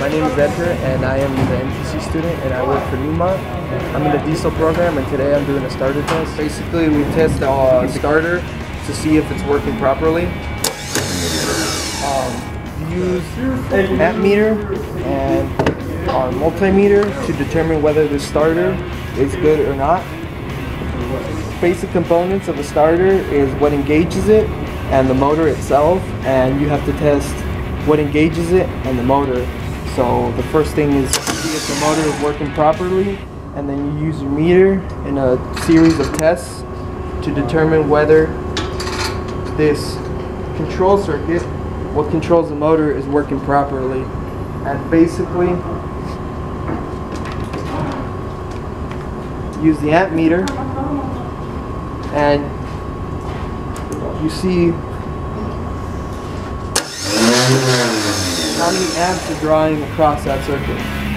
My name is Edgar, and I am the MTC student, and I work for Newmont. I'm in the diesel program, and today I'm doing a starter test. Basically, we test the uh, starter to see if it's working properly. Um, use amp meter and our multimeter to determine whether the starter is good or not. Basic components of a starter is what engages it and the motor itself, and you have to test what engages it and the motor. So the first thing is to see if the motor is working properly, and then you use your meter in a series of tests to determine whether this control circuit, what controls the motor, is working properly. And basically, use the amp meter and you see many amps are drawing across that circuit.